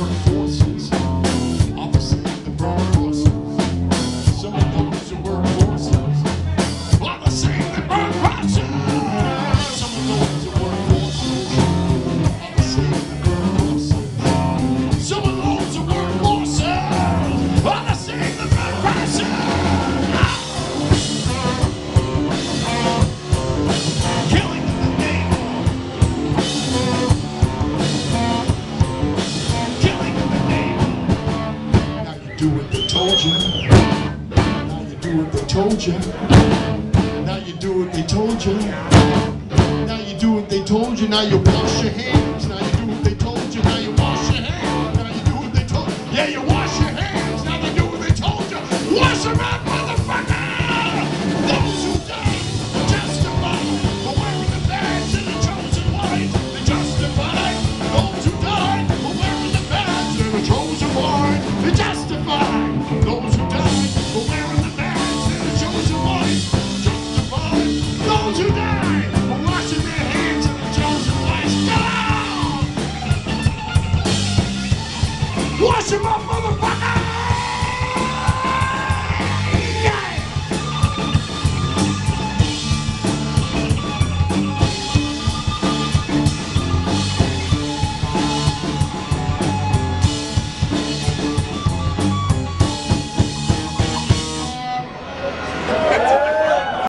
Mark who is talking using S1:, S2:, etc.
S1: want. do what they told you. Now you do what they told you. Now you do what they told you. Now you wash your hands. Now you do what they told you. Now you wash your hands. Now you do what they told you. Yeah, you wash. you, my motherfucker!